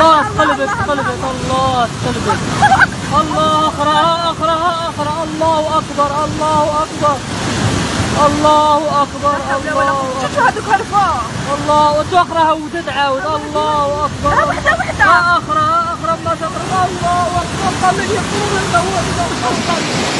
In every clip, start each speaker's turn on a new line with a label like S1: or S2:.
S1: الله قلبت قلبت الله قلبت الله أقرأ أقرأ أقرأ. الله أكبر الله أكبر. الله أكبر الله
S2: أكبر. هذوك الفوق
S1: الله وتتعاود الله
S2: أكبر. وحدة وحدة.
S1: أقرأ أقرأ ما تقرأ. الله أكبر. قبل يقول الموت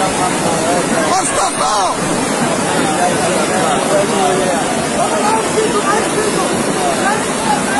S1: Ostapão! Olha lá o cinto, mais cinto!